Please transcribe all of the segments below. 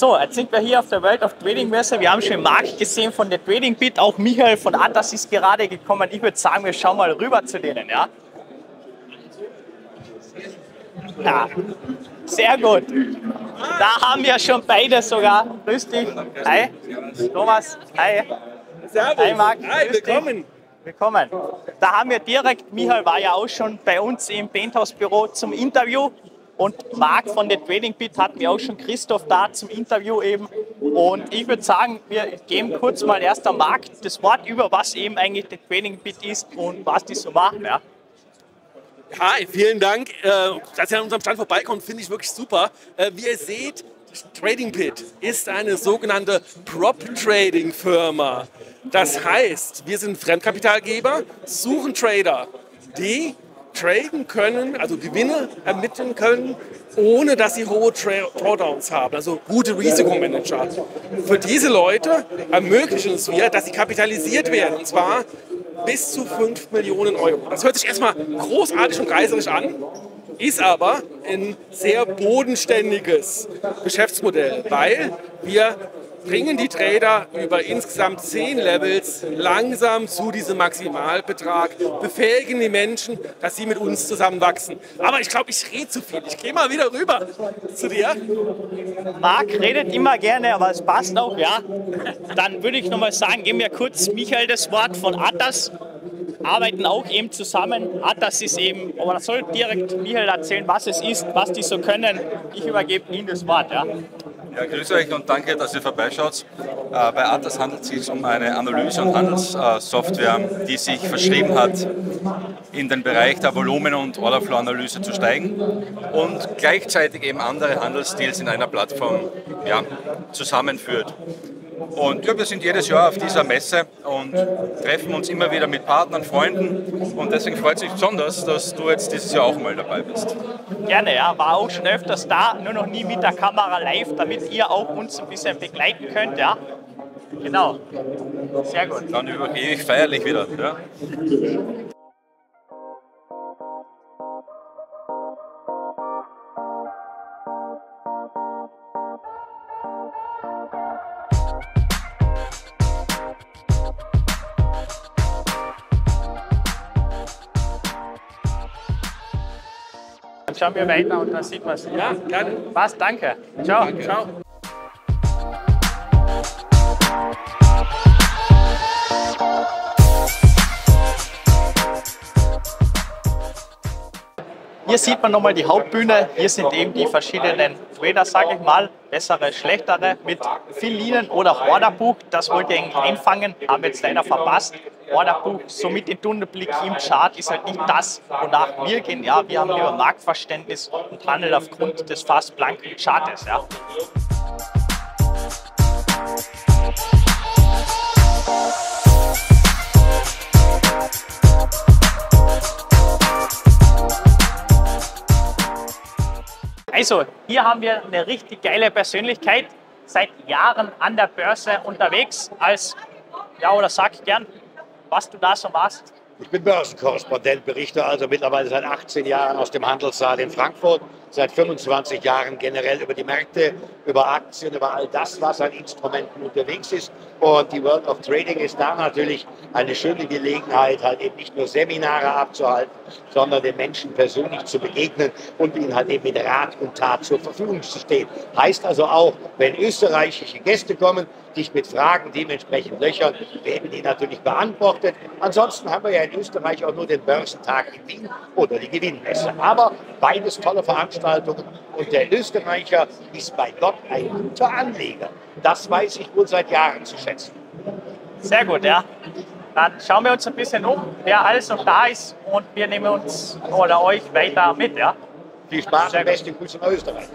So, jetzt sind wir hier auf der World of Trading Messe. Wir haben schon Marc gesehen von der Trading Bit. Auch Michael von Atas ist gerade gekommen. Ich würde sagen, wir schauen mal rüber zu denen, ja? Ja, sehr gut. Da haben wir schon beide sogar. Grüß dich. Hi. Thomas. Hi. Servus. Hi, Marc. Hi, willkommen. Willkommen. Da haben wir direkt, Michael war ja auch schon bei uns im Penthouse-Büro zum Interview und Marc von der Trading Bit hatten wir auch schon Christoph da zum Interview eben. Und ich würde sagen, wir geben kurz mal erst am Marc das Wort über, was eben eigentlich der Trading Bit ist und was die so machen. Ja. Hi, vielen Dank, äh, dass ihr an unserem Stand vorbeikommt, finde ich wirklich super. Äh, Wie ihr seht, Trading Pit ist eine sogenannte Prop-Trading-Firma. Das heißt, wir sind Fremdkapitalgeber, suchen Trader, die traden können, also Gewinne ermitteln können, ohne dass sie hohe Drawdowns haben, also gute Risikomanager. Für diese Leute ermöglichen es wir, dass sie kapitalisiert werden, und zwar bis zu 5 Millionen Euro. Das hört sich erstmal großartig und reißerisch an, ist aber ein sehr bodenständiges Geschäftsmodell, weil wir bringen die Trader über insgesamt zehn Levels langsam zu diesem Maximalbetrag, befähigen die Menschen, dass sie mit uns zusammen wachsen. Aber ich glaube, ich rede zu viel. Ich gehe mal wieder rüber zu dir. Marc redet immer gerne, aber es passt auch, ja. Dann würde ich nochmal sagen, geben wir kurz Michael das Wort von Atas. Arbeiten auch eben zusammen. Atas ist eben, aber das soll direkt Michael erzählen, was es ist, was die so können. Ich übergebe Ihnen das Wort, ja. Ja, grüße euch und danke, dass ihr vorbeischaut. Äh, Bei Atas handelt es sich um eine Analyse- und Handelssoftware, die sich verschrieben hat, in den Bereich der Volumen- und Orderflow-Analyse zu steigen und gleichzeitig eben andere Handelsstils in einer Plattform ja, zusammenführt. Und ja, wir sind jedes Jahr auf dieser Messe und treffen uns immer wieder mit Partnern, Freunden und deswegen freut es mich besonders, dass du jetzt dieses Jahr auch mal dabei bist. Gerne, ja. War auch schon öfters da, nur noch nie mit der Kamera live, damit ihr auch uns ein bisschen begleiten könnt, ja. Genau. Sehr gut. Dann übergebe ich feierlich wieder. Ja. Schauen wir weiter und dann sieht man es. Ja, gerne. Was, danke. Ciao. Ciao. Hier sieht man nochmal die Hauptbühne. Hier sind eben die verschiedenen Trader, sage ich mal, bessere, schlechtere, mit viel Linien oder auch Orderbuch. Das wollte ich eigentlich einfangen, haben jetzt leider verpasst. Orderbuch, somit den Tunnelblick im Chart ist halt nicht das, wonach wir gehen. Ja, wir haben lieber Marktverständnis und handeln aufgrund des fast blanken Chartes. Ja. Also, hier haben wir eine richtig geile Persönlichkeit, seit Jahren an der Börse unterwegs als, ja, oder sag gern, was du da so machst. Ich bin Börsenkorrespondent, berichte also mittlerweile seit 18 Jahren aus dem Handelssaal in Frankfurt, seit 25 Jahren generell über die Märkte, über Aktien, über all das, was an Instrumenten unterwegs ist. Und die World of Trading ist da natürlich eine schöne Gelegenheit, halt eben nicht nur Seminare abzuhalten, sondern den Menschen persönlich zu begegnen und ihnen halt eben mit Rat und Tat zur Verfügung zu stehen. Heißt also auch, wenn österreichische Gäste kommen, dich mit Fragen dementsprechend löchern, werden die natürlich beantwortet. Ansonsten haben wir ja in Österreich auch nur den Börsentag in Wien oder die Gewinnmesse. Aber beides tolle Veranstaltungen und der Österreicher ist bei Gott ein guter Anleger. Das weiß ich wohl seit Jahren zu schätzen. Sehr gut, ja. Dann schauen wir uns ein bisschen um, wer alles noch da ist und wir nehmen uns oder euch weiter mit, ja. Viel Spaß und gut. beste Grüße nach Österreich.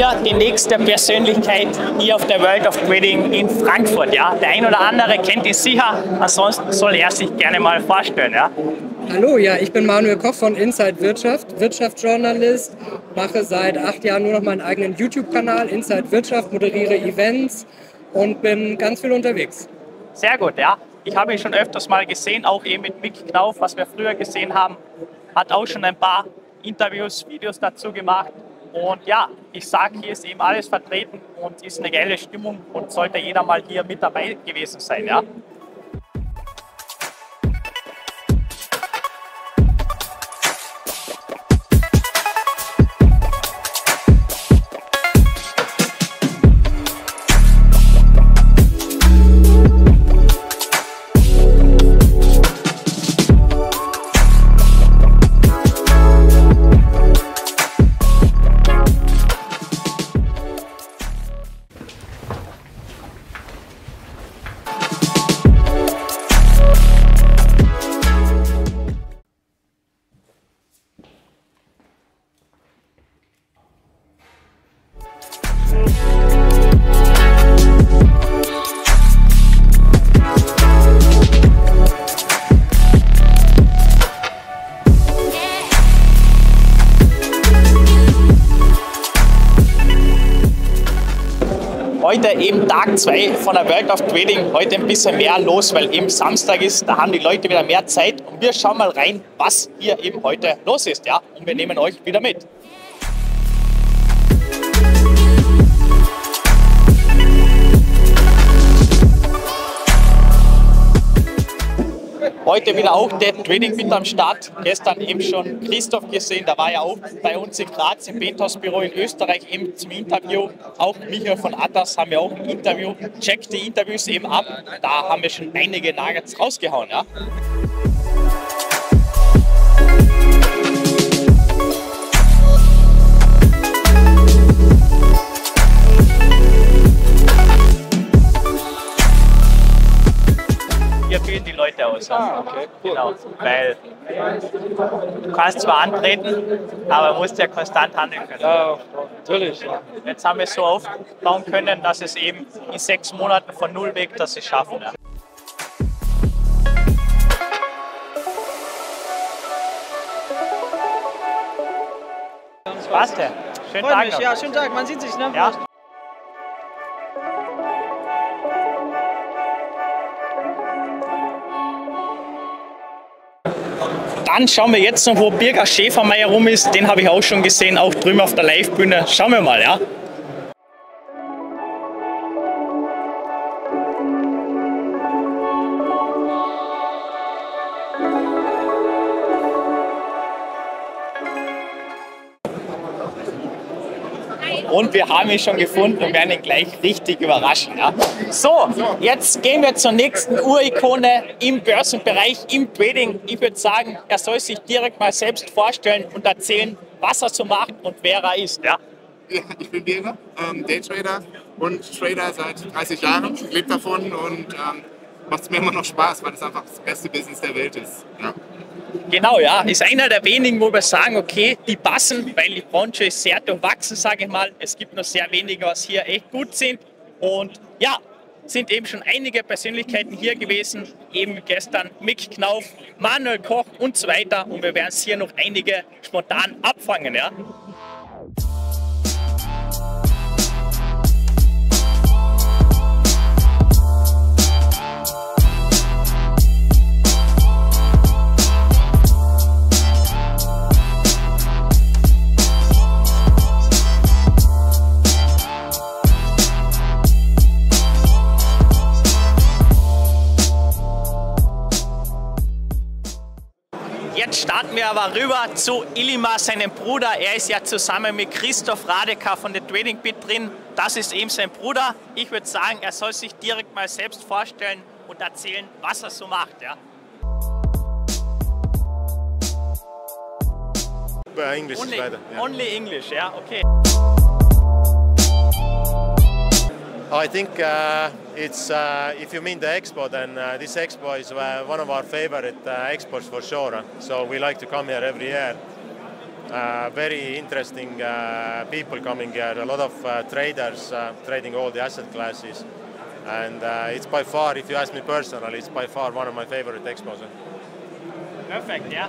Hier die nächste Persönlichkeit hier auf der World of Trading in Frankfurt. Ja. Der ein oder andere kennt ihn sicher, ansonsten soll er sich gerne mal vorstellen. Ja. Hallo, ja, ich bin Manuel Koch von Inside Wirtschaft, Wirtschaftsjournalist, mache seit acht Jahren nur noch meinen eigenen YouTube-Kanal Inside Wirtschaft, moderiere Events und bin ganz viel unterwegs. Sehr gut, ja. Ich habe ihn schon öfters mal gesehen, auch eben mit Mick Knauf, was wir früher gesehen haben. Hat auch schon ein paar Interviews, Videos dazu gemacht. Und ja, ich sage, hier ist eben alles vertreten und ist eine geile Stimmung und sollte jeder mal hier mit dabei gewesen sein. Ja. Heute eben Tag 2 von der World of Trading. Heute ein bisschen mehr los, weil eben Samstag ist, da haben die Leute wieder mehr Zeit. Und wir schauen mal rein, was hier eben heute los ist. Ja? Und wir nehmen euch wieder mit. Heute wieder auch der Trading mit am Start. Gestern eben schon Christoph gesehen, da war ja auch bei uns in Graz im Bentos Büro in Österreich eben zum Interview. Auch Michael von Atlas haben wir auch ein Interview. Checkt die Interviews eben ab. Da haben wir schon einige Nuggets rausgehauen. Ja. Okay, cool. Genau, weil du kannst zwar antreten, aber musst ja konstant handeln können. Ja, natürlich. Jetzt haben wir es so aufbauen können, dass es eben in sechs Monaten von null weg, dass sie schaffen. Ja. Passt ja. Schönen Freut Tag. mich. Ja, schönen Tag. Man sieht sich, ne? Ja. Dann schauen wir jetzt noch, wo Birger Schäfermeier rum ist. Den habe ich auch schon gesehen, auch drüben auf der Live-Bühne. Schauen wir mal, ja. Und wir haben ihn schon gefunden und werden ihn gleich richtig überraschen. Ja. So, jetzt gehen wir zur nächsten Urikone im Börsenbereich, im Trading. Ich würde sagen, er soll sich direkt mal selbst vorstellen und erzählen, was er so macht und wer er ist. Ja. Ich bin Birger, ähm, Daytrader und Trader seit 30 Jahren, lebe davon und ähm, macht es mir immer noch Spaß, weil es einfach das beste Business der Welt ist. Ja. Genau, ja. Ist einer der wenigen, wo wir sagen, okay, die passen, weil die Branche ist sehr durchwachsen, sage ich mal. Es gibt nur sehr wenige, was hier echt gut sind. Und ja, sind eben schon einige Persönlichkeiten hier gewesen. Eben gestern Mick Knauf, Manuel Koch und so weiter. Und wir werden es hier noch einige spontan abfangen, ja. Jetzt starten wir aber rüber zu Ilima, seinem Bruder. Er ist ja zusammen mit Christoph Radeker von der Trading Bit drin. Das ist eben sein Bruder. Ich würde sagen, er soll sich direkt mal selbst vorstellen und erzählen, was er so macht. Ja. Uh, English Only, better. yeah. only English, ja, okay. I think uh, it's uh, if you mean the expo, then uh, this expo is uh, one of our favorite uh, expos for sure. So we like to come here every year. Uh, very interesting people coming here. A lot of traders trading all the asset classes, and it's by far, if you ask me personally, it's by far one of my favorite expos. Perfect. ja.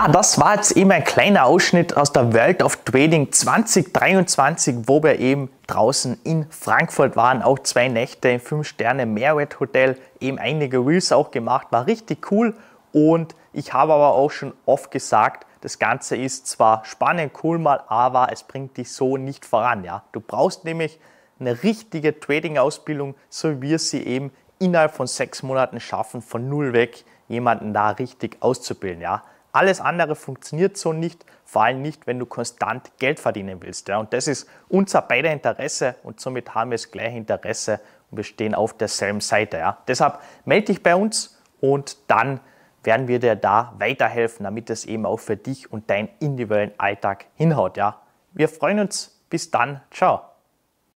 Ja, das war jetzt eben ein kleiner Ausschnitt aus der World of Trading 2023, wo wir eben draußen in Frankfurt waren. Auch zwei Nächte im 5-Sterne Marriott Hotel, eben einige Reels auch gemacht, war richtig cool. Und ich habe aber auch schon oft gesagt, das Ganze ist zwar spannend, cool mal, aber es bringt dich so nicht voran. Ja? Du brauchst nämlich eine richtige Trading-Ausbildung, so wie wir sie eben innerhalb von sechs Monaten schaffen, von null weg jemanden da richtig auszubilden. Ja? Alles andere funktioniert so nicht, vor allem nicht, wenn du konstant Geld verdienen willst. Ja. Und das ist unser beider Interesse und somit haben wir das gleiche Interesse und wir stehen auf derselben Seite. Ja. Deshalb melde dich bei uns und dann werden wir dir da weiterhelfen, damit es eben auch für dich und deinen individuellen Alltag hinhaut. Ja. Wir freuen uns. Bis dann. Ciao.